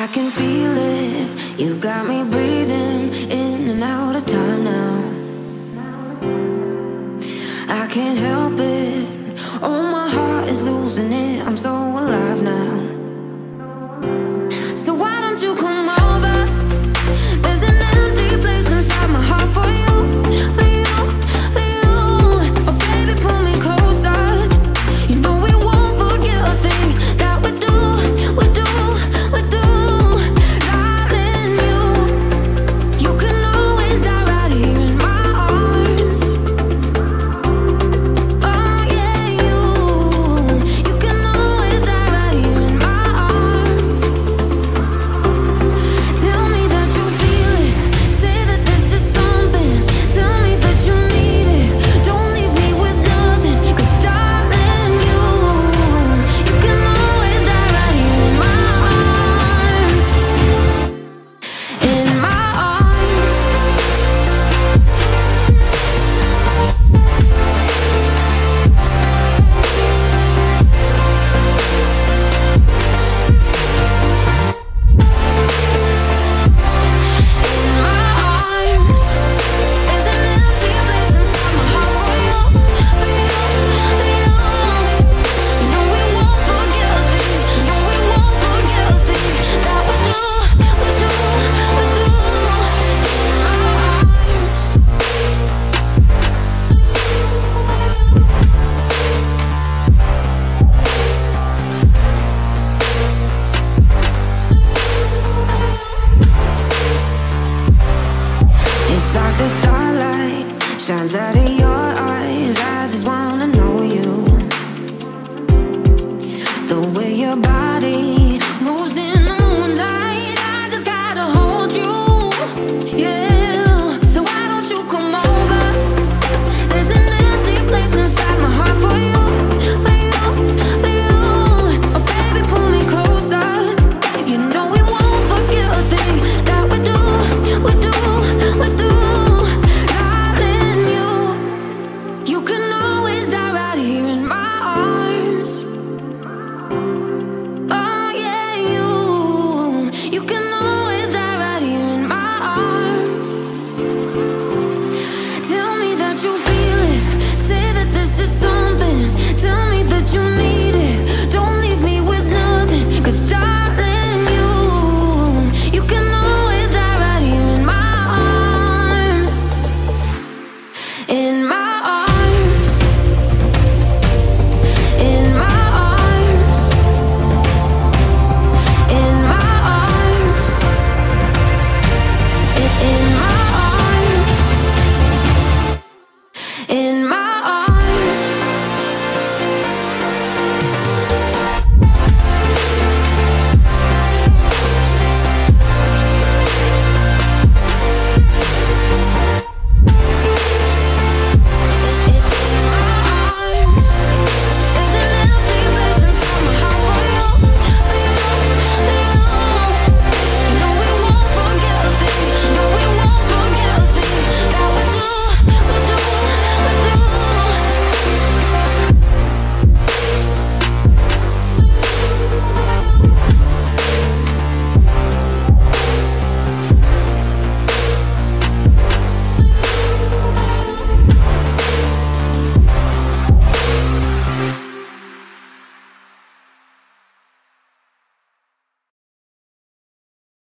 I can feel it. You got me breathing in and out of time now. I can't help it. Oh, my heart is losing it. I'm so. say you're